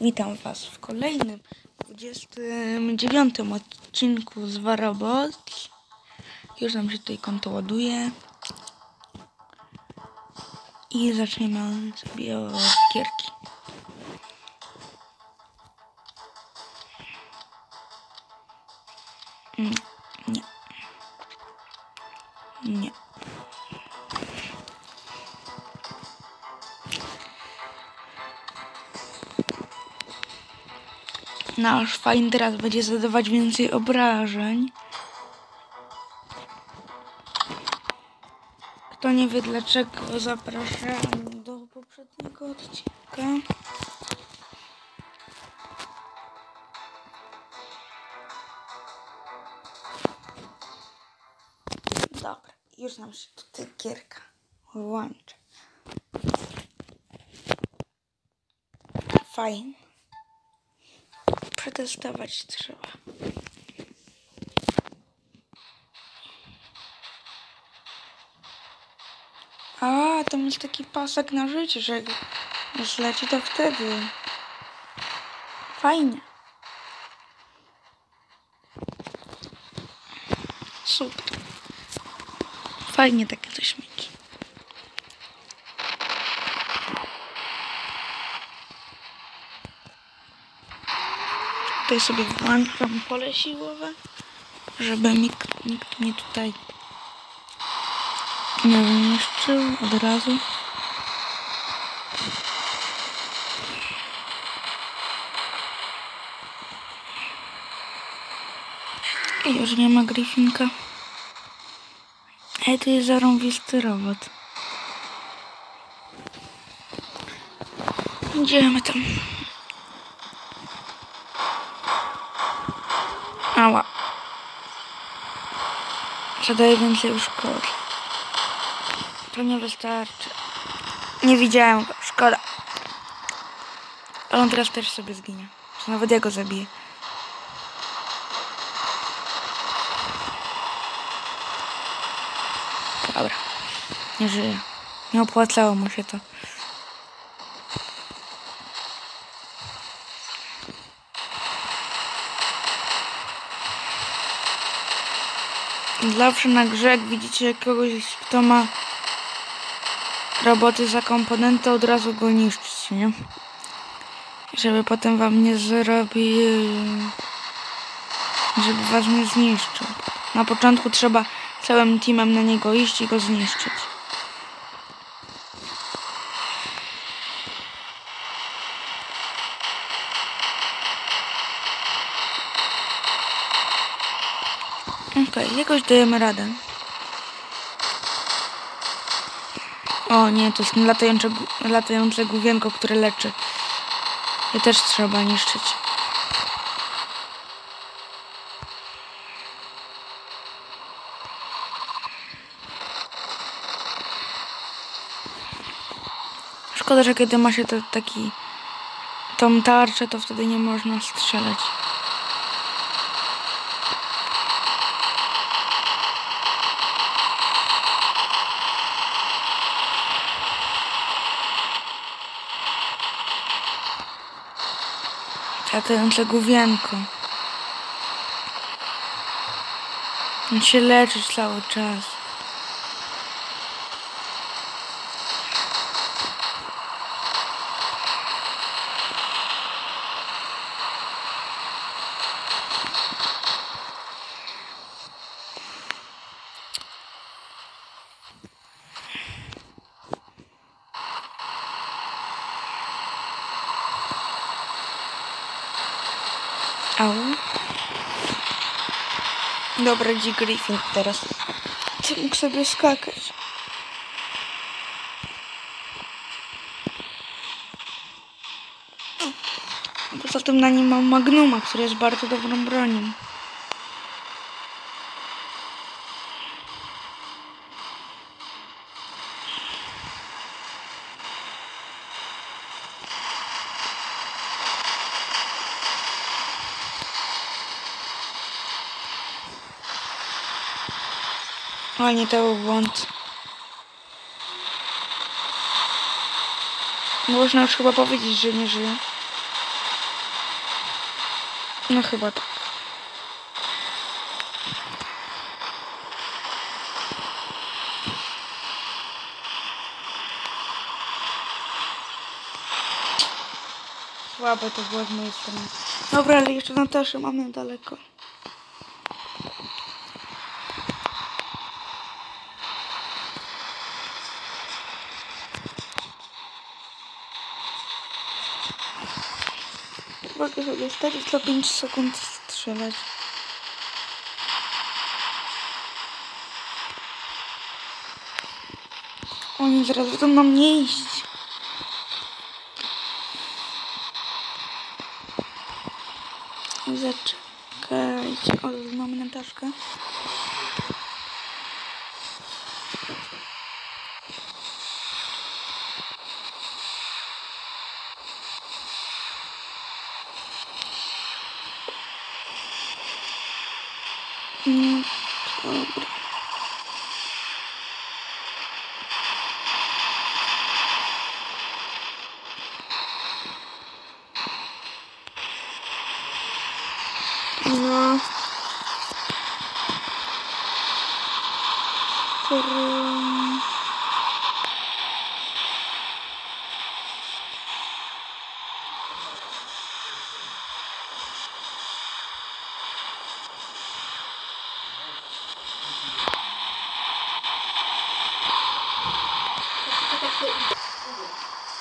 Witam Was w kolejnym 29 odcinku z Warabots. Już nam się tutaj konto ładuje. I zaczniemy sobie od gierki. Mm, Nie. Nie. Nasz fajny teraz będzie zadawać więcej obrażeń. Kto nie wie dlaczego, zapraszam do poprzedniego odcinka. Dobra, już nam się tutaj gierka włącza. Fajnie. Przetestować trzeba. A, tam jest taki pasek na życie, że już leci to wtedy. Fajnie. Super. Fajnie takie coś mieć. Tutaj sobie włączam pole siłowe, żeby nikt, nikt mnie tutaj nie wyniszczył od razu. I już nie ma Griffinka. Ej, to jest zarąbisty robot. Idziemy tam. Ała. Zadaję więcej szkody. To nie wystarczy. Nie widziałem go. Szkoda. Ale on teraz też sobie zginie. To nawet ja go zabiję. Dobra. Nie żyje. Nie opłacało mu się to. Zawsze na grze, jak widzicie kogoś, kto ma roboty za komponenty, od razu go niszczyć, nie? Żeby potem wam nie zrobił... Żeby was nie zniszczył. Na początku trzeba całym teamem na niego iść i go zniszczyć. Okej, jakoś dajemy radę. O nie, to jest latające, latające główienko, które leczy. Je też trzeba niszczyć. Szkoda, że kiedy ma się to taki tą tarczę, to wtedy nie można strzelać. Latające główienko. On się leczy cały czas. Au. Dobra, G. Griffin teraz. Ty mógł sobie skakać. Poza tym na nim mam Magnuma, który jest bardzo dobrą bronią. normalnie to był błąd. No można już chyba powiedzieć, że nie żyje. No chyba tak. Słabe to było z mojej strony. Dobra, ale jeszcze Nataszę mamy daleko. Mogę sobie stać i co 5 sekund strzelać. Oni zaraz będą na mnie iść. Zaczekajcie. O, mamy Nataszkę. No, dobra. No. Kurwa.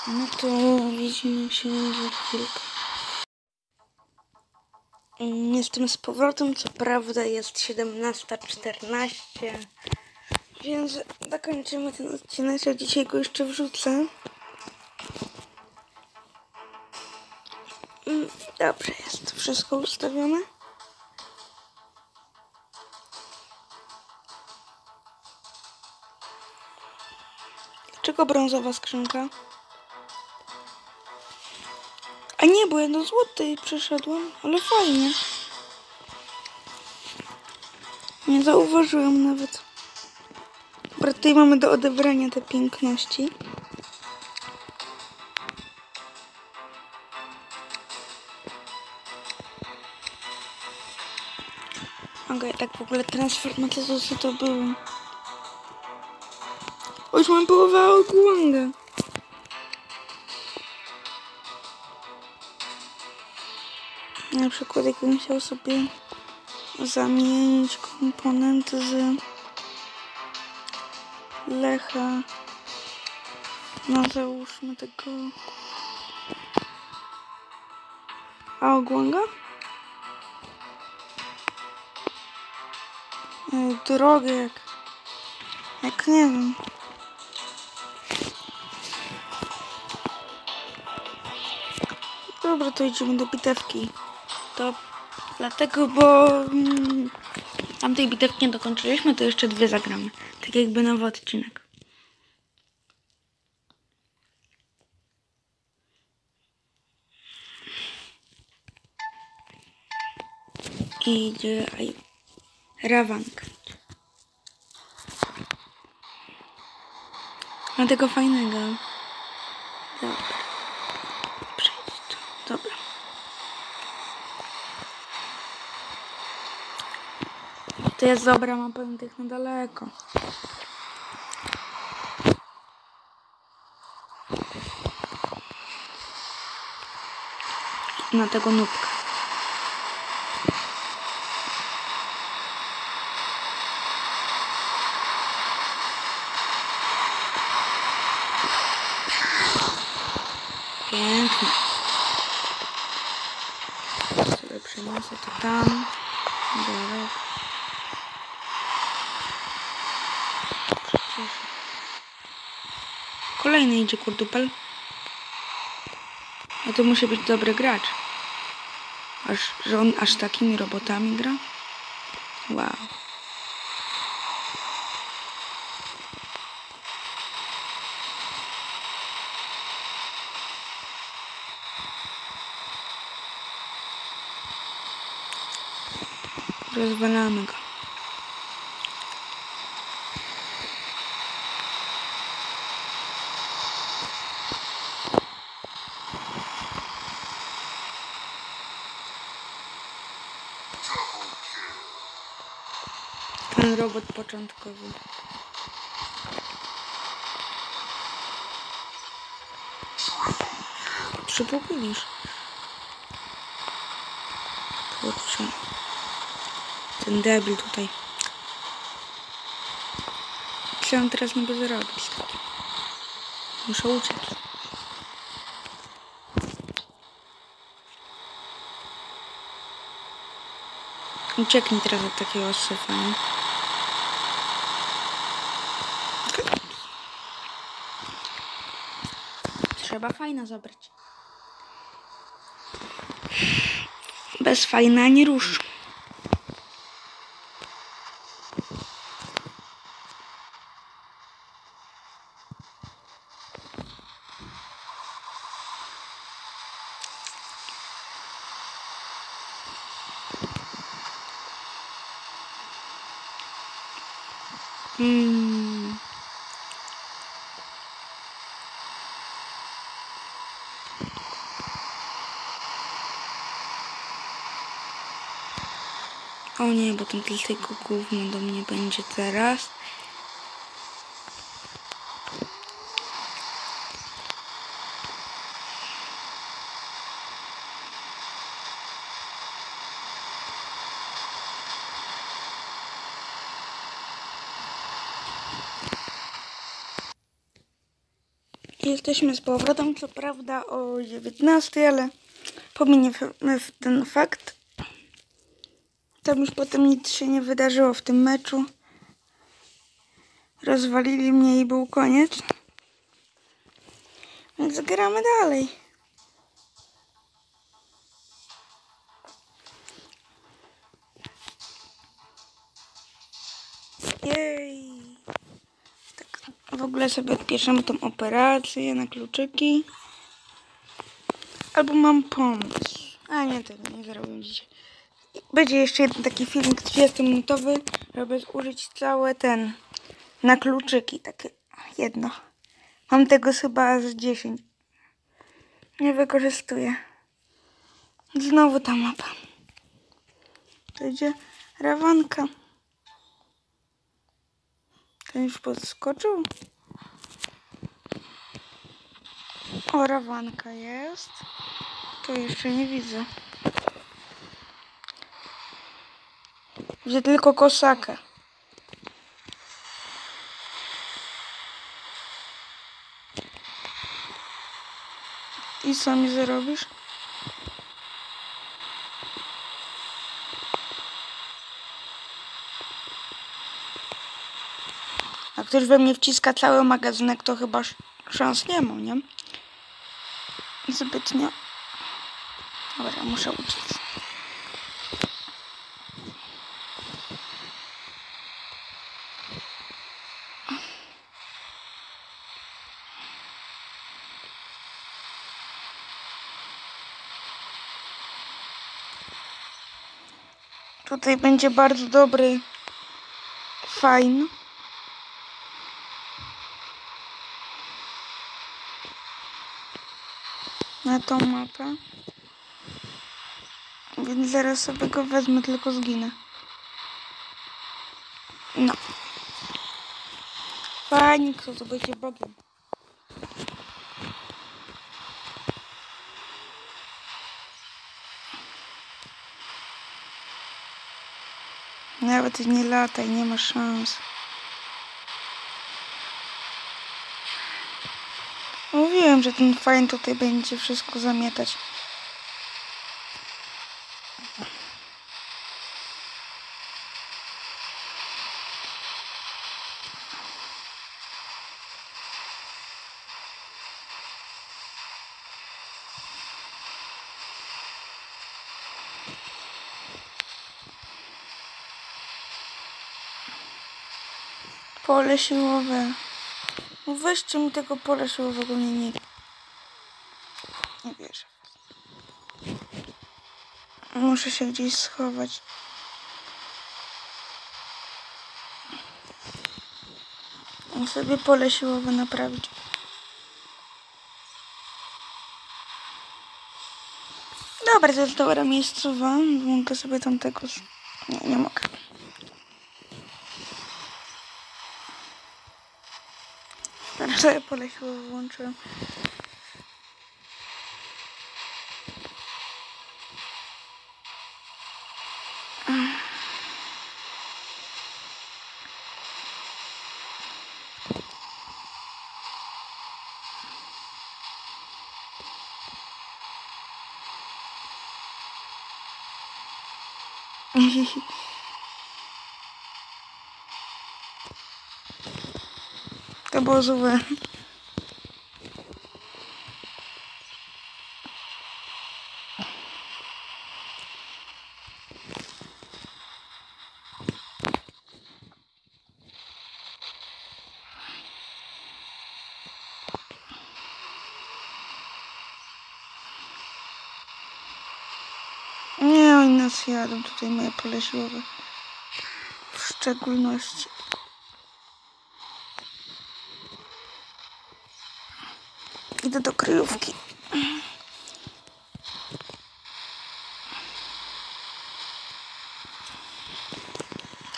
No to widzimy się za chwilkę. Mm, Jestem z powrotem, co prawda jest 17.14, więc zakończymy ten odcinek, a dzisiaj go jeszcze wrzucę. Mm, Dobrze, jest wszystko ustawione. Dlaczego brązowa skrzynka? A nie, bo ja do złotej przeszedłem, ale fajnie. Nie zauważyłem nawet. Dobra, tutaj mamy do odebrania te piękności. Okej, tak w ogóle transformacja co to było. O, już mam połowę ogłąga. Na przykład jakbym chciał sobie zamienić komponent z Lecha no załóżmy tego a ogłąga? Drogę jak jak nie wiem Dobra, to idziemy do bitewki. To dlatego, bo mm, tamtej bitewki nie dokończyliśmy, to jeszcze dwie zagramy. Tak jakby nowy odcinek. Idzie rawank. Ma tego fajnego. Dobra. Przejdź tu. Dobra. To jest dobra mapa tych na daleko. Na tego nubka. Pięknie. Sobie przeniosę to tam. Daleko. Kolejny idzie kurdupel. A to musi być dobry gracz. Aż, że on aż takimi robotami gra? Wow. Rozwalamy go. Ten robot początkowy. Przypuklisz. Kurczę. Ten debil tutaj. Co on teraz niby zrobić? Muszę uciec. Ucieknij teraz od takiego syfa, nie? Trzeba fajna zabrać. Bez fajna nie rusz. Nie, bo ten tylko gówno do mnie będzie teraz. Jesteśmy z powrotem, co prawda o 19, ale pominiemy ten fakt. Tam już potem nic się nie wydarzyło w tym meczu. Rozwalili mnie i był koniec. Więc gramy dalej. Jej. Tak, w ogóle sobie odpiszemy tą operację na kluczyki. Albo mam pomysł. A nie, tego nie zrobię dzisiaj. Będzie jeszcze jeden taki filmik 30-minutowy, żeby zużyć całe ten na kluczyki, takie jedno. Mam tego chyba z 10. Nie wykorzystuję. Znowu ta mapa. To idzie rawanka. Ten już podskoczył. O, rawanka jest. To jeszcze nie widzę. Widzę tylko kosakę. I co mi zarobisz? A ktoś we mnie wciska cały magazynek, to chyba sz- szans nie ma, nie? Zbytnio. Dobra, muszę uciec. Tutaj będzie bardzo dobry fajny. Na tą mapę. Więc zaraz sobie go wezmę, tylko zginę. No. Fajnie, kto to będzie Bogiem. Nawet nie lataj, nie ma szans. Mówiłem, że ten fajn tutaj będzie wszystko zamiatać. Pole siłowe. No weźcie mi tego pola siłowego, nie, nie. Nie wierzę. Muszę się gdzieś schować. Muszę sobie pole siłowe naprawić. Dobra, to jest dobra miejscowa. Mogę sobie tamtego... Nie, nie mogę. Körperliche Wünsche. Hehehe złe. Nie, oni nas jadą, tutaj moje pole siłowe. W szczególności. Idę do kryjówki.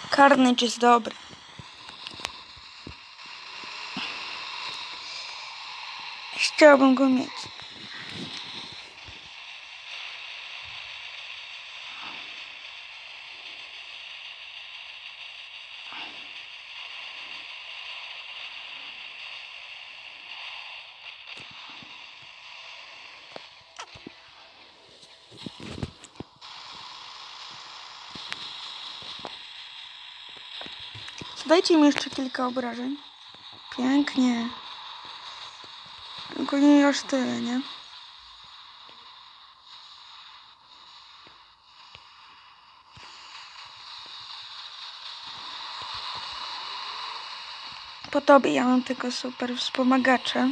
Karnycz jest dobry. Chciałbym go mieć. Dajcie mi jeszcze kilka obrażeń. Pięknie. Tylko nie aż tyle, nie? Po tobie ja mam tylko super wspomagacze.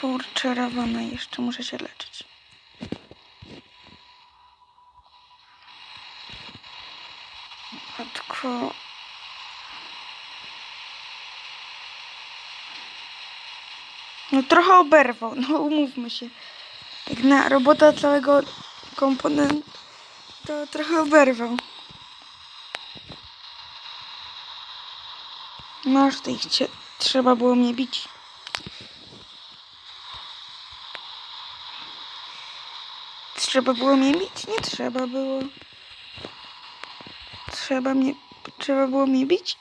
Kurczę, rawana jeszcze muszę się leczyć. Matko. No trochę oberwał, no umówmy się. Jak na robota całego komponentu, to trochę oberwał. Masz tutaj chcie... trzeba było mnie bić. Trzeba było mnie bić? Nie trzeba było. Trzeba mnie... Trzeba było mnie bić?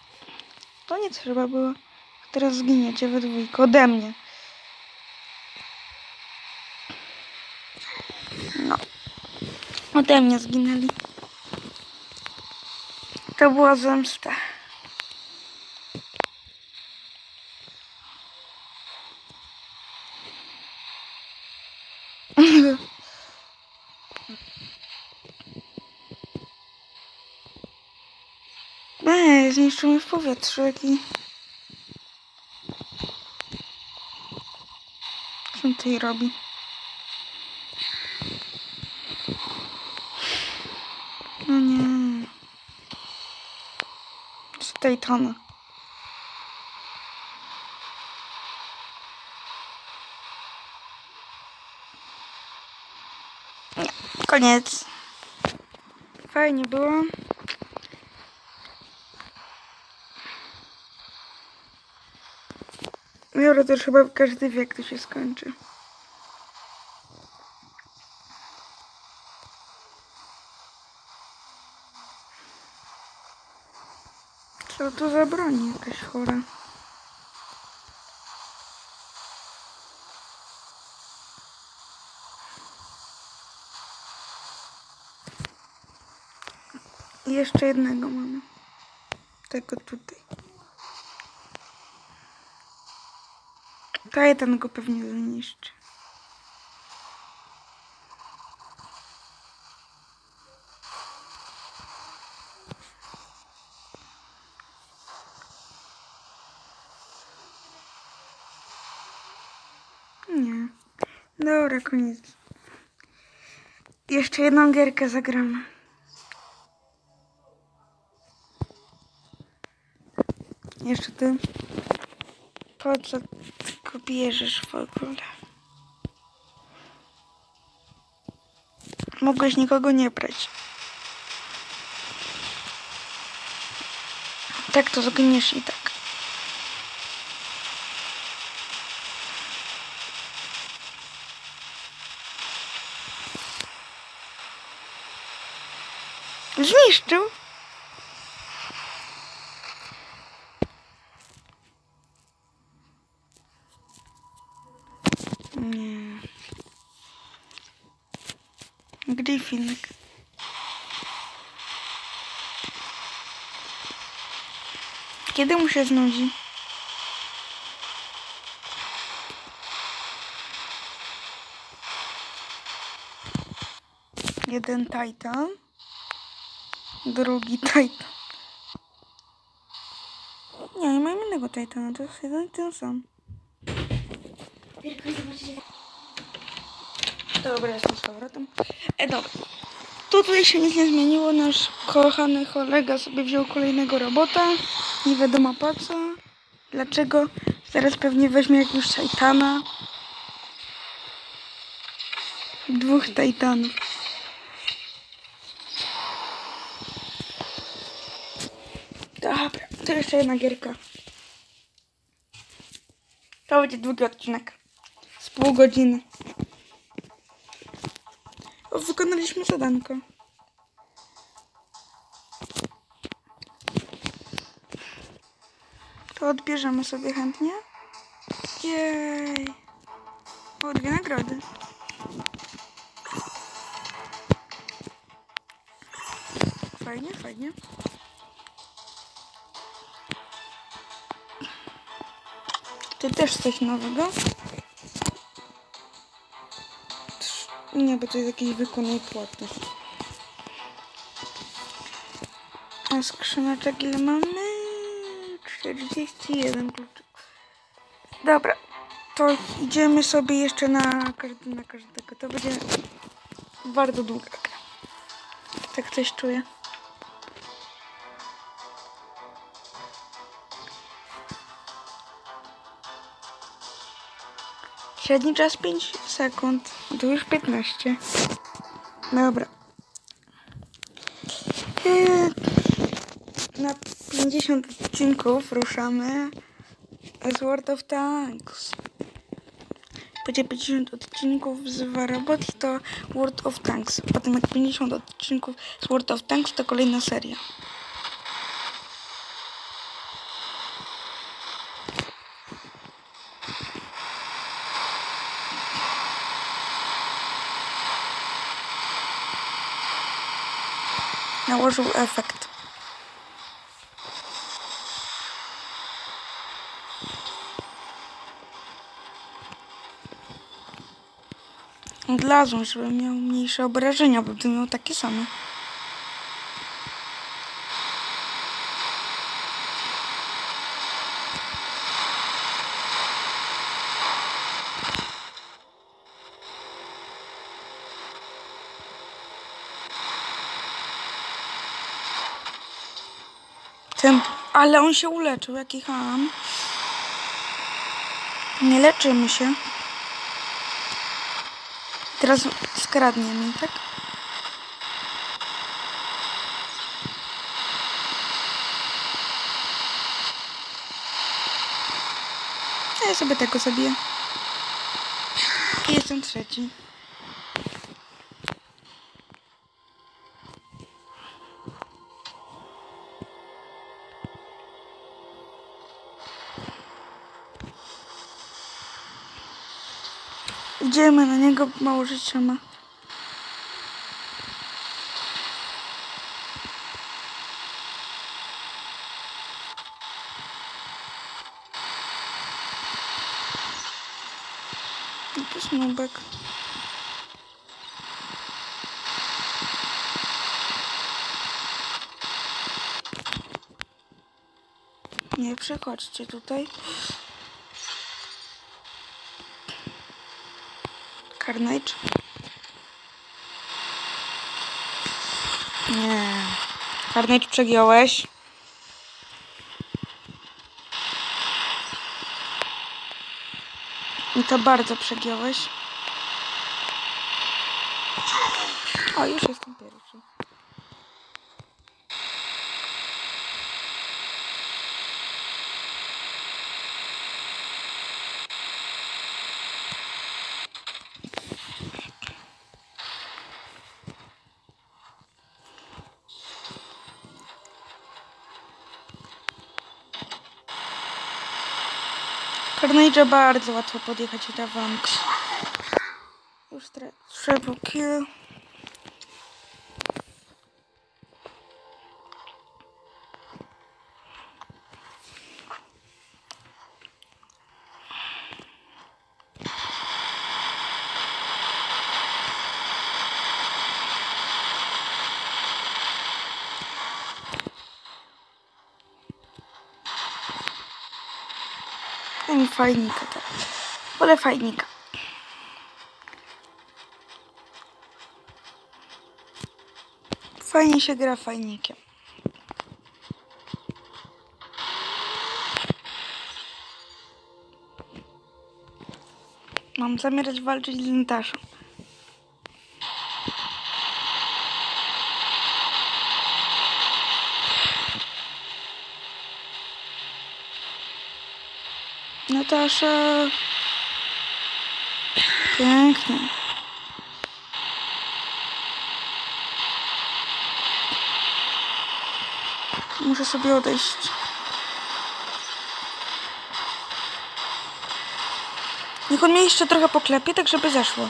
To nie trzeba było. Teraz zginiecie we dwójkę ode mnie. Ode mnie zginęli. To była zemsta. Eee, zniszczył mnie w powietrzu jaki... Co on tutaj robi? Nie, koniec. Fajnie było. To już chyba każdy wie, jak to się skończy. Co to za broń jakaś chora? Jeszcze jednego mamy. Tego tutaj. Titan go pewnie zniszczy. Nie. Dobra, koniec. Jeszcze jedną gierkę zagramy. Jeszcze ty. Po co tylko bierzesz w ogóle? Mogłeś nikogo nie brać. tak to zgniesz i tak. Zniszczył. Nie. Kiedy mu się znudzi? Jeden Titan. Drugi Titan. Nie, nie mam innego Titana, to jest jeden i ten sam. Dobra, jestem z powrotem. E, dobra. Tu tutaj się nic nie zmieniło. Nasz kochany kolega sobie wziął kolejnego robota. Nie wiadomo po co. Dlaczego? Zaraz pewnie weźmie jakiegoś Titana. Dwóch Titanów. Jeszcze jedna gierka. To będzie długi odcinek. Z pół godziny. O, wykonaliśmy zadanko. To odbierzemy sobie chętnie. Jej. O, dwie nagrody. Fajnie, fajnie. Ty też coś nowego? Nie, bo to jest jakiś wykonuj płatność. A skrzyneczek ile mamy? 41 kluczyków. Dobra, to idziemy sobie jeszcze na, każdy, na każdego. To będzie bardzo długa gra. Tak coś czuję. Średni czas 5 sekund. To już 15. Dobra. Eee, Na 50 odcinków ruszamy z World of Tanks. Będzie 50 odcinków z Warabot to World of Tanks. Potem jak 50 odcinków z World of Tanks to kolejna seria. Nałożył efekt. Odlazłem, żeby miał mniejsze obrażenia, bo ty miał takie same. Ten, ale on się uleczył, jaki ham. Nie leczymy się. Teraz skradnie mi, tak? Ja sobie tego zabiję. I jestem trzeci. Idziemy na niego, mało życia ma. Jakiś nubek. Nie przychodźcie tutaj. Carnage. Nie. Carnage przegiąłeś. I to bardzo przegiąłeś. O, już jestem pierwszy. Carnage bardzo łatwo podjechać do Wank. Już triple kill. Fajnika teraz. Wolę fajnika. Fajnie się gra fajnikiem. Mam zamiar walczyć z Nataszą. Natasza. Pięknie. Muszę sobie odejść. Niech on mnie jeszcze trochę poklepie, tak żeby zeszło.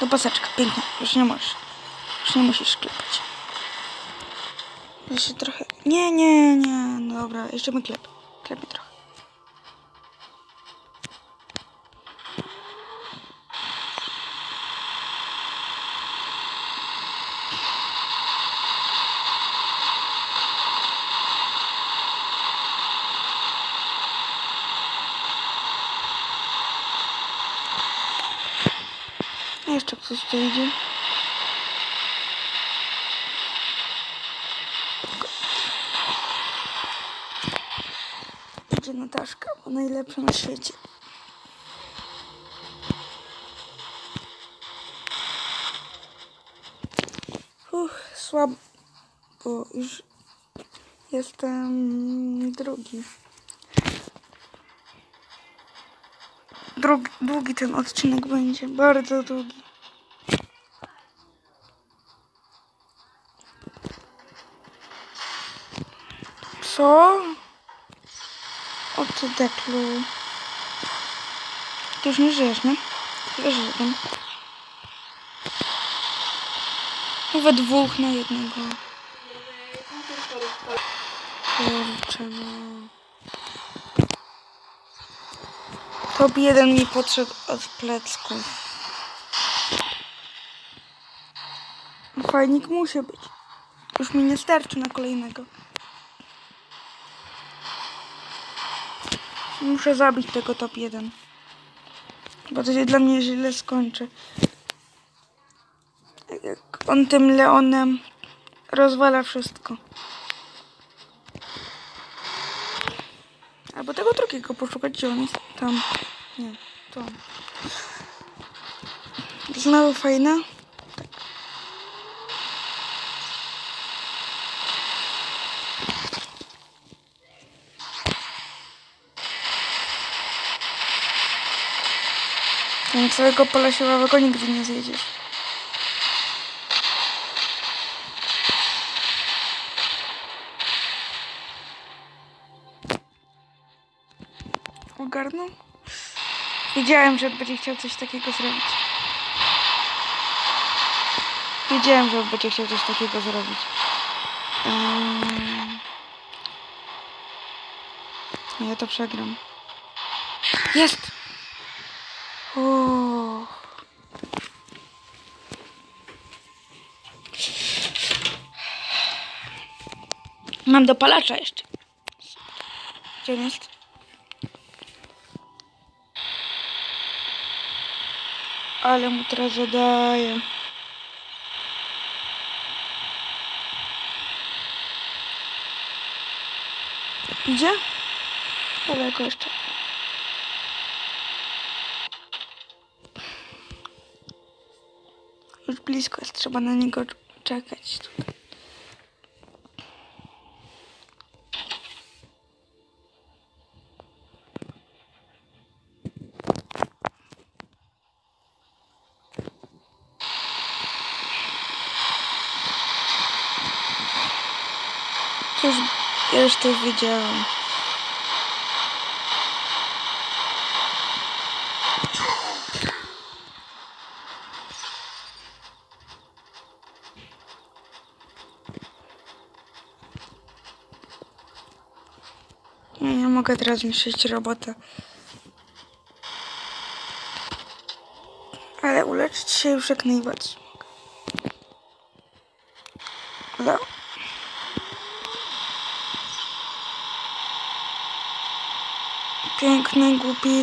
Do paseczka. Pięknie. Już nie możesz. Już nie musisz klepać. Jeszcze trochę. Nie, nie, nie. No dobra, jeszcze mi klep. Klepie trochę. Tu idzie. Idzie Nataszka, bo najlepsza na świecie. Uff, słabo, bo już jestem drugi. Drugi, długi ten odcinek będzie, bardzo długi. Co? O ty deklu. Ty już nie żyjesz, nie? Ja żyję. We dwóch na jednego. Kurczę no. Top jeden mi podszedł od plecków. Fajnik musi być. Już mi nie starczy na kolejnego. Muszę zabić tego top 1. Bo to się dla mnie źle skończy. Tak Jak on tym Leonem rozwala wszystko. Albo tego drugiego poszukać, gdzie on jest. Tam. Nie, to. Znowu fajna. Tam całego pola siłowego nigdy nie zjedziesz. Ogarnął? Wiedziałem, że będzie chciał coś takiego zrobić. Wiedziałem, że będzie chciał coś takiego zrobić. Um... Ja to przegram. Jest! Mam dopalacza jeszcze. Gdzie on jest? Ale mu teraz zadaję. Idzie? Daleko jeszcze. Już blisko jest, trzeba na niego czekać. coś tu widziałam. Nie, ja mogę teraz myśleć robotę. Ale uleczyć się już jak najbardziej mogę. No. Piękny, głupi.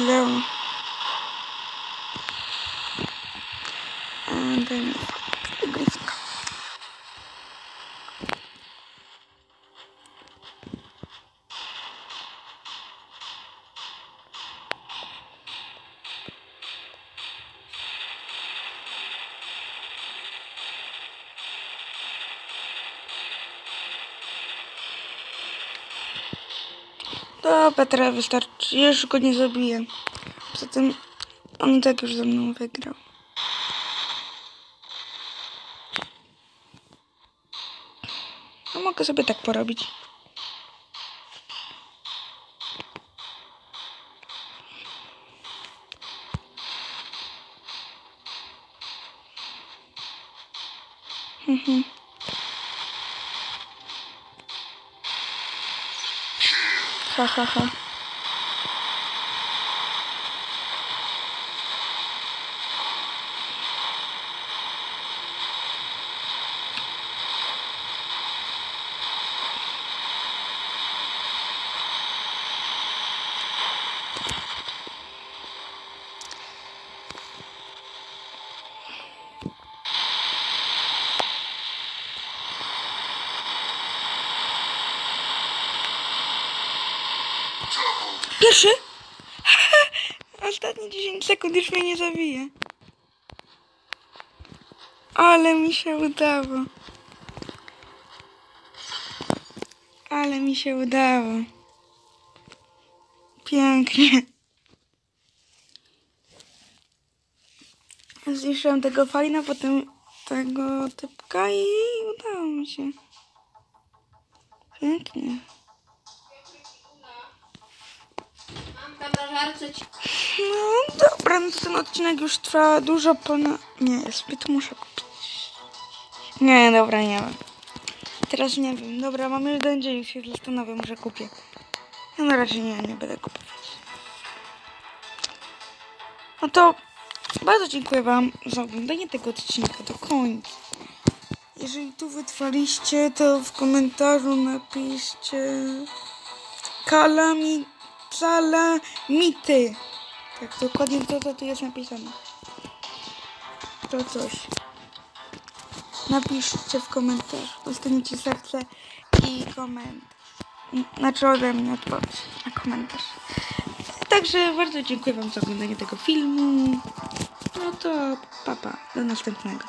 Dobra, teraz wystarczy. Ja już go nie zabiję. Poza tym on tak już ze mną wygrał. No mogę sobie tak porobić. Mhm. Ha ha ha. Pierwszy? Ostatnie 10 sekund już mnie nie zabije. Ale mi się udało. Ale mi się udało. Pięknie. Zniszczyłem tego fajna, potem tego typka i udało mi się. Pięknie. No dobra, no to ten odcinek już trwa dużo ponad... Nie, zbyt muszę. Nie, dobra, nie mam. Teraz nie wiem. Dobra, mamy jeden dzień, już się zastanawiam, może kupię. No na razie nie, nie będę kupować. No to bardzo dziękuję wam za oglądanie tego odcinka do końca. Jeżeli tu wytrwaliście, to w komentarzu napiszcie kalami, calamity. Tak, dokładnie to, to tu jest napisane. To coś. Napiszcie w komentarzu. Dostaniecie serce i komentarz. Znaczy ode mnie odpowiedź na komentarz. Także bardzo dziękuję Wam za oglądanie tego filmu. No to papa, do następnego.